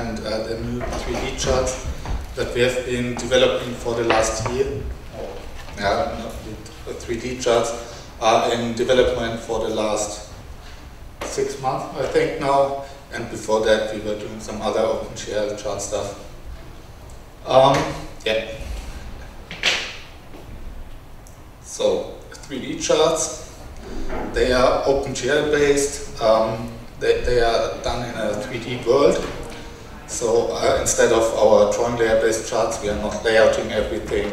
and uh, the new 3D charts that we have been developing for the last year. Yeah, the 3D charts are in development for the last six months, I think now, and before that we were doing some other OpenGL chart stuff. Um, yeah. So 3D charts, they are OpenGL based. Um, they, they are done in a 3D world. So uh, instead of our drawing layer based charts, we are not layouting everything,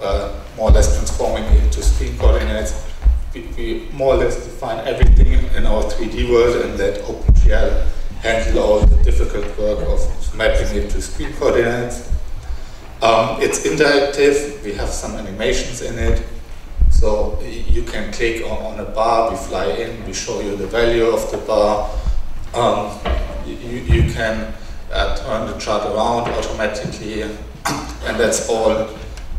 uh, more or less transforming it into screen coordinates. We, we, more or less define everything in our 3D world and let OpenGL handle all the difficult work of mapping it to screen coordinates. Um, it's interactive, we have some animations in it. So you can click on, on, a bar, we fly in, we show you the value of the bar. Um, you, you, can turn the chart around automatically, and that's all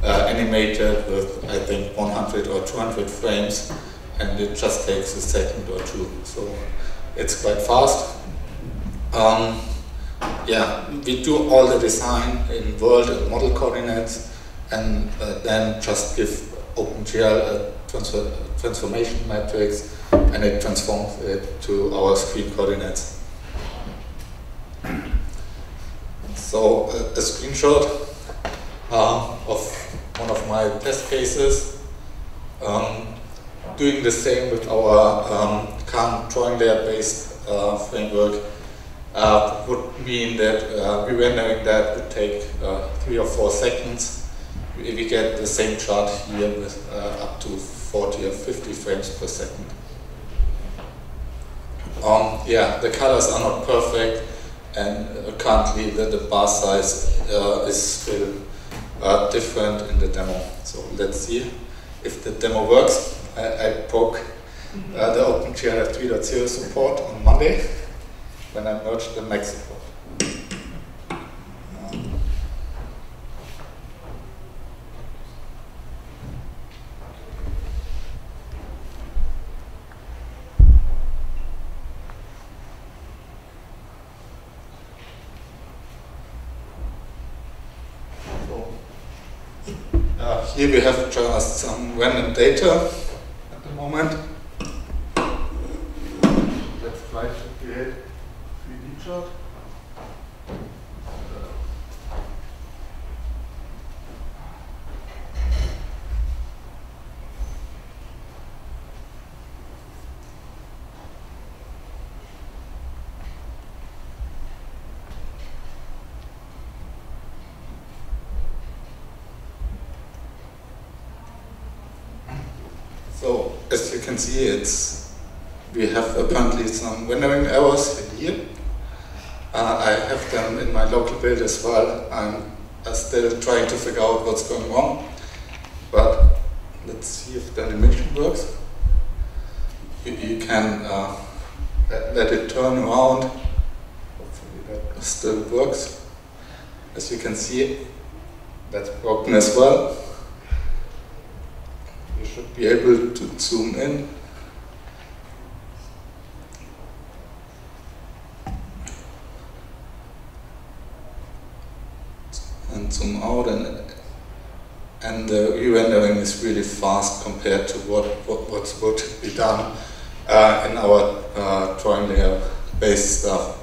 uh, animated with, I think, 100 or 200 frames, and it just takes a second or two. So it's quite fast. Um, yeah, we do all the design in world and model coordinates and uh, then just give OpenGL a transfer transformation matrix and it transforms it to our screen coordinates. So uh, a screenshot uh, of one of my test cases um, doing the same with our um, current drawing layer based uh, framework uh, would mean that uh, re-rendering that would take uh, three or four seconds. We get the same chart here with uh, up to 40 or 50 frames per second. Um, yeah, the colors are not perfect and uh, currently the, the, bar size uh, is still different in the demo. So let's see if the demo works. I, I broke the OpenGL 3.0 support on Monday when I merged in Mexico. Data at the moment. Let's try to create shot. So can see, it's we have apparently some rendering errors here. Uh, I have them in my local build as well. I'm still trying to figure out what's going on. But let's see if the animation works. You, you can uh, let, let, it turn around. Hopefully that still works. As you can see, that's broken as well. Should be able to zoom in and zoom out and and the re-rendering is really fast compared to what, what what be done uh, in our uh, drawing layer based stuff.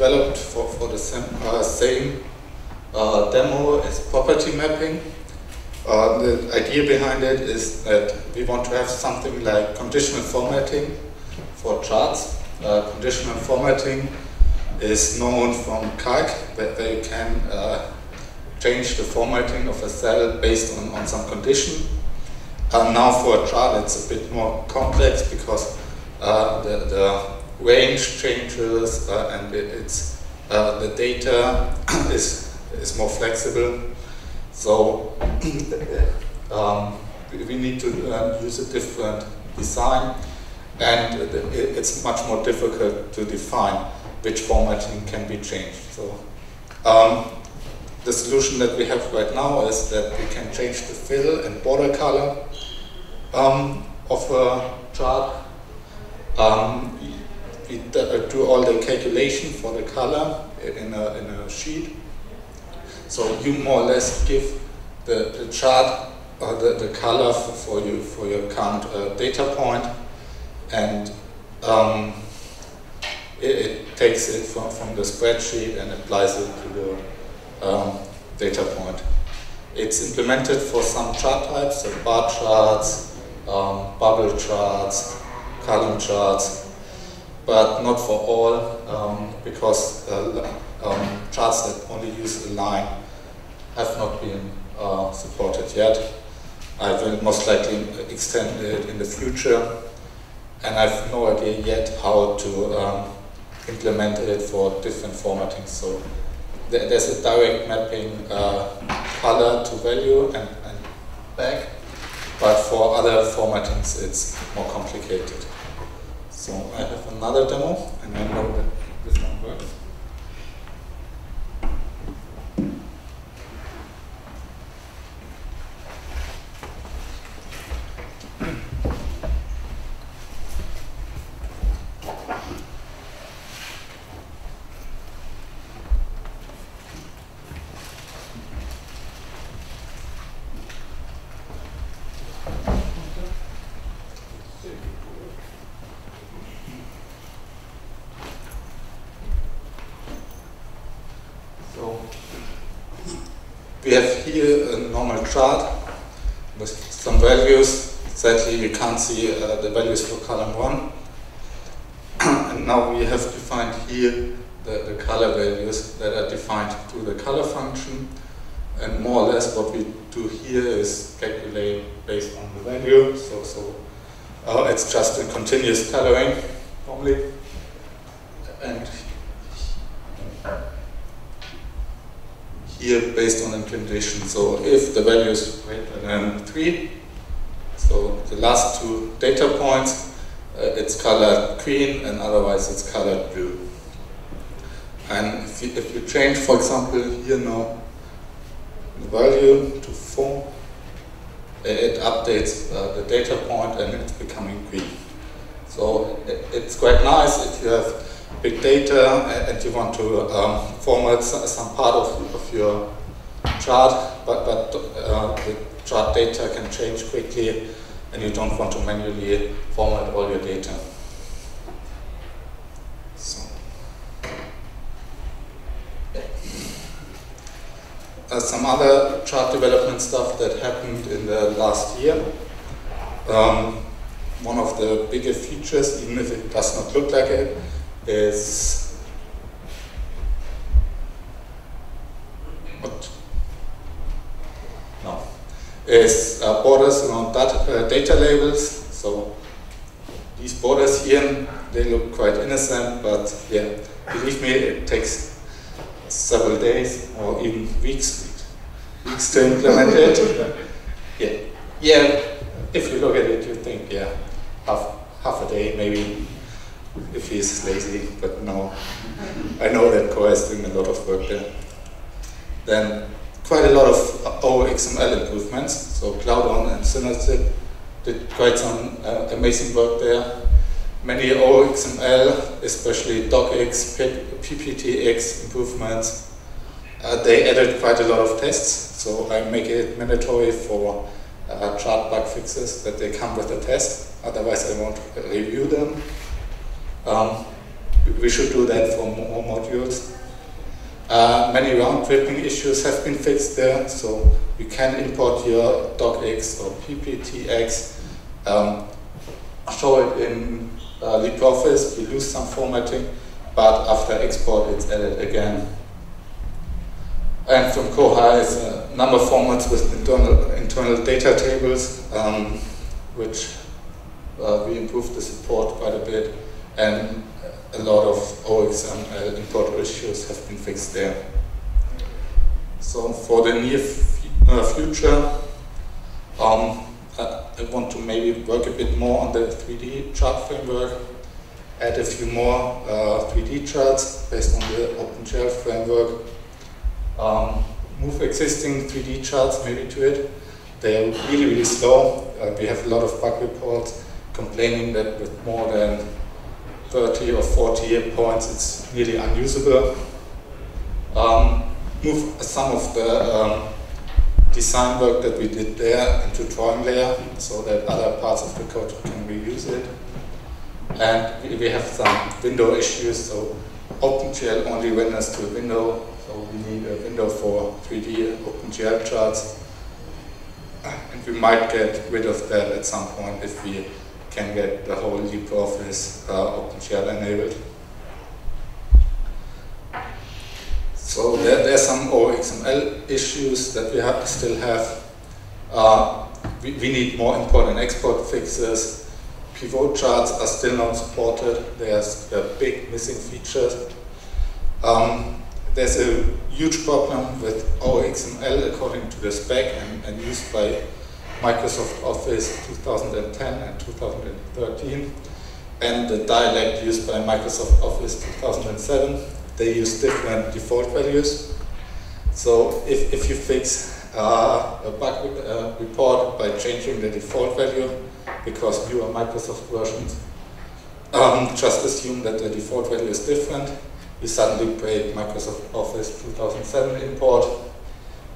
Developed for, for the same, uh, same uh, demo is property mapping. Uh, the idea behind it is that we want to have something like conditional formatting for charts. Uh, conditional formatting is known from Calc, that they can uh, change the formatting of a cell based on, on some condition. Uh, now for a chart it's a bit more complex because the, the range changes uh, and it, it's uh, the data is is more flexible. So um, we need to uh, use a different design and it's much more difficult to define which formatting can be changed. So um, the solution that we have right now is that we can change the fill and border color um, of a chart. Um, we do all the calculation for the color in a, in a sheet. So you more or less give the, the chart uh, the, the color for, you, for your current uh, data point and um, it, it, takes it from, from the spreadsheet and applies it to the um, data point. It's implemented for some chart types, so bar charts, um, bubble charts, column charts, but not for all um, because uh, um, charts that only use a line have not been uh, supported yet. I will most likely extend it in the future and I have no idea yet how to um, implement it for different formatting. So th there's a direct mapping uh, color to value and, and back, but for other formattings it's more complicated. So I have another demo, and I know that this one works. We have here a normal chart with some values. Sadly, you can't see uh, the values for column 1. and now we have defined here the, the color values that are defined through the color function. And more or less what we do here is calculate based on the value. So, so uh, it's just a continuous coloring normally. And here based on implementation. So if the value is greater than 3, so the last two data points, uh, it's colored green and otherwise it's colored blue. And if you, if you change, for example, here now the value to 4, it updates uh, the data point and it's becoming green. So it, it's quite nice if you have big data and you want to um, format some part of, of your chart, but, but uh, the chart data can change quickly and you don't want to manually format all your data. So. Uh, some other chart development stuff that happened in the last year. Um, one of the bigger features, even if it does not look like it, is? No, is uh, borders around data, uh, data labels. So these borders here, they look quite innocent, but yeah, believe me, it takes several days or even weeks, weeks to implement it. Yeah, yeah. If you look at it, you think, yeah, half half a day maybe if he's lazy, but no. I know that Core is doing a lot of work there. Then quite a lot of OXML improvements. So CloudOn and Synerzip did quite some uh, amazing work there. Many OXML, especially DocX, PPTX improvements, uh, they added quite a lot of tests. So I make it mandatory for uh, chart bug fixes that they come with a test. Otherwise I won't review them. Um, we should do that for more modules. Uh, many round tripping issues have been fixed there, so you can import your docx or pptx, um, show it in uh, LibreOffice, we lose some formatting, but after export it's added again. And from Koha is a number of formats with internal, internal data tables, um, which uh, we improved the support quite a bit and a lot of OXML import issues have been fixed there. So for the near uh, future, um, Um, I want to maybe work a bit more on the 3D chart framework, add a few more uh, 3D charts based on the OpenGL framework, um, move existing 3D charts maybe to it. They are really, really slow. Uh, we have a lot of bug reports complaining that with more than 30 or 40 points, it's really unusable. Um, move some of the um, design work that we did there into drawing layer so that other parts of the code can reuse it. And we have some window issues, so OpenGL only renders to a window, so we need a window for 3D OpenGL charts. And we might get rid of that at some point if we can get the whole LibreOffice uh, OpenGL enabled. So there, there are some OXML issues that we have, still have. Uh, we, we, need more import and export fixes. Pivot charts are still not supported. There's a big missing feature. Um, there's a huge problem with OXML according to the spec and, and used by Microsoft Office 2010 and 2013 and the dialect used by Microsoft Office 2007 they use different default values. So if, if you fix uh, a bug uh, report by changing the default value, because newer Microsoft versions um, just assume that the default value is different, you suddenly break Microsoft Office 2007 import.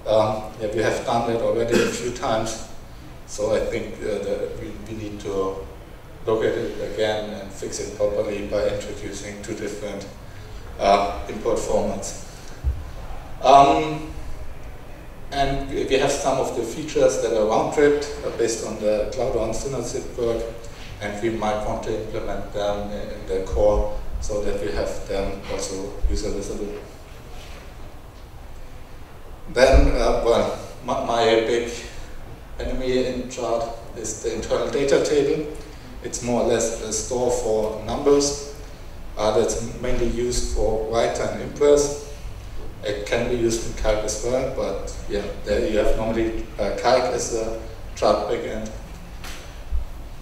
Um, yeah, we have done that already a few times, so I think uh, we, we need to look at it again and fix it properly by introducing two different uh, import formats. Um, and we have some of the features that are round-tripped uh, based on the CloudOn Synerzip work, and we might want to implement them in the core so that we have them also user visible. Then, uh, well, my, my, big enemy in chart is the internal data table. It's more or less a store for numbers uh, that's mainly used for writer and impress. It can be used in Calc as well, but yeah, there you have normally uh, Calc as a chart backend.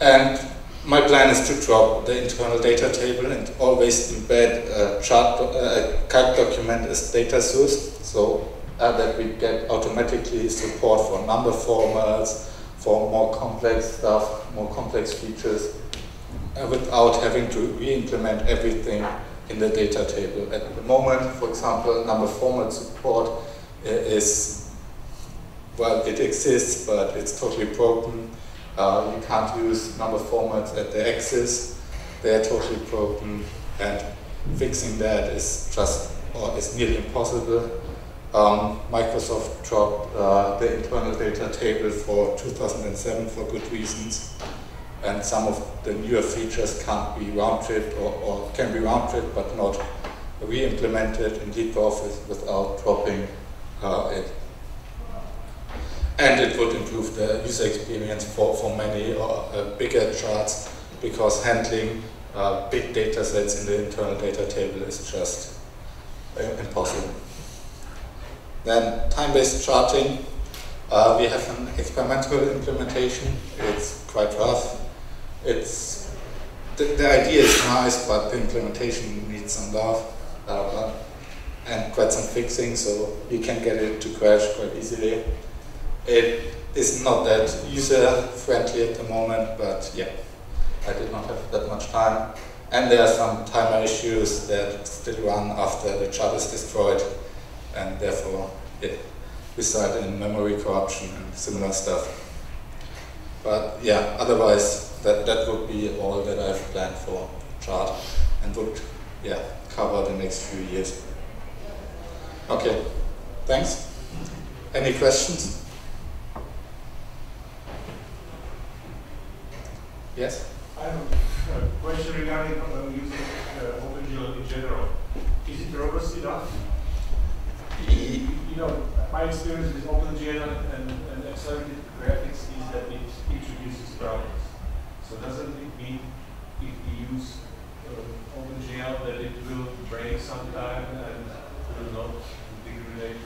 And my plan is to drop the internal data table and always embed a chart, uh, a Calc document as data source, so uh, that we get automatically support for number formats, for more complex stuff, more complex features, uh, without having to re-implement everything in the data table. At the moment, for example, number format support uh, is, well, it exists, but it's totally broken. Uh, you can't use number formats at the axis. They're totally broken, and fixing that is just, or is nearly impossible. Um, Microsoft dropped uh, the internal data table for 2007 for good reasons and some of the newer features can't be round-tripped or, or, can be round-tripped but not re-implemented in LibreOffice without dropping uh, it. And it would improve the user experience for, for many uh, uh, bigger charts because handling uh, big data sets in the internal data table is just uh, impossible. Then time-based charting. Uh, we have an experimental implementation. It's quite rough it's the, the, idea is nice, but the implementation needs some love uh, and quite some fixing, so you can get it to crash quite easily. It is not that user friendly at the moment, but yeah, I did not have that much time. And there are some timer issues that still run after the chart is destroyed, and therefore it resulted in memory corruption and similar stuff. But yeah, otherwise that, that would be all that I've planned for chart and would yeah, cover the next few years. Okay, thanks. Any questions? Yes? I have a question regarding uh, using uh, OpenGL in general. Is it robust enough? You, know, my experience with OpenGL and, and accelerated graphics is that it introduces problems. So doesn't it mean if we use uh, OpenGL that it will break sometime and will not degrade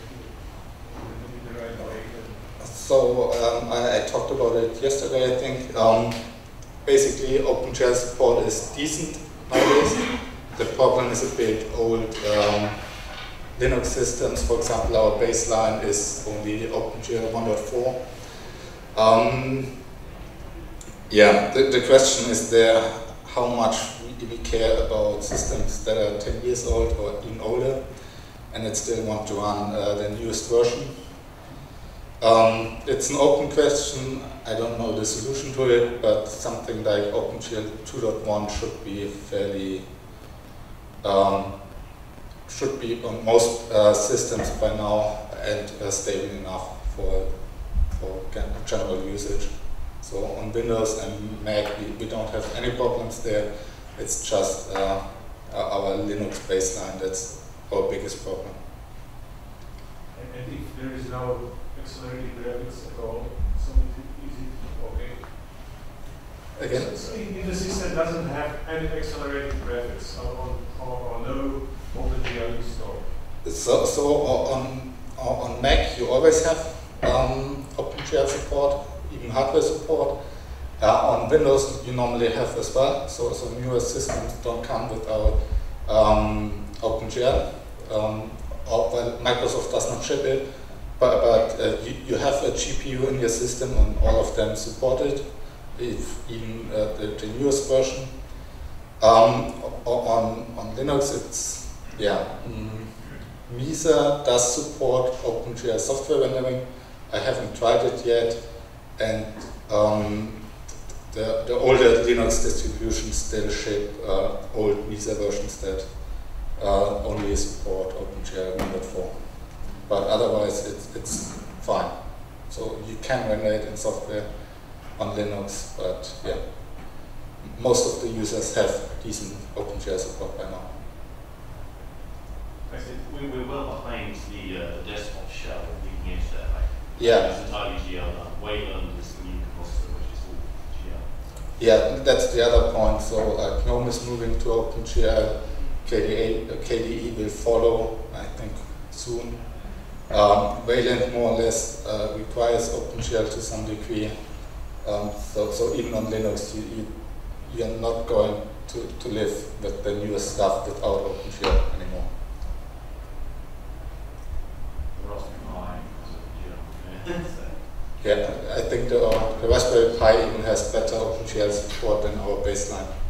in the right way? So um, I, I talked about it yesterday, I think. Um, basically, OpenGL support is decent nowadays. The problem is a bit old um, Linux systems. For example, our baseline is only OpenGL 1.4. Um, yeah, the, the question is there how much we, we care about systems that are 10 years old or even older and that still want to run uh, the newest version. Um, it's an open question. I don't know the solution to it, but something like OpenGL 2.1 should be fairly um, should be on most uh, systems by now and uh, stable enough for for general usage. So on Windows and Mac, we, we don't have any problems there. It's just uh, our Linux baseline that's our biggest problem. And if there is no accelerated graphics at all, so is it okay? Again? So if the system doesn't have any accelerated graphics or, or, or no So, so on, on Mac you always have um, OpenGL support, even hardware support. Uh, on Windows you normally have as well, so, so newer systems don't come without um, OpenGL. Um, or, well, Microsoft does not ship it, but, but uh, you, you have a GPU in your system and all of them support it, if even uh, the, the, newest version. Um, on, on Linux it's, yeah, mm, Mesa does support OpenGL software rendering. I haven't tried it yet, and um, the, the older Linux distributions still ship uh, old Mesa versions that uh, only support OpenGL 1.4 but otherwise it's, it's fine. So you can render it in software on Linux, but yeah, most of the users have decent OpenGL support by now. We, we're well behind the, uh, the desktop shell leading edge there. Like, yeah. It's entirely GL now. Wayland is the new compositor, which is all GL. Yeah, that's the other point. So uh, GNOME is moving to OpenGL. KDE, KDE will follow, I think, soon. Um, Wayland more or less uh, requires OpenGL to some degree. Um, so, so even on Linux, you, you, you're not going to, to live with the newest stuff without OpenGL anymore. Yeah, I think the, uh, the Raspberry Pi even has better OpenGL support than our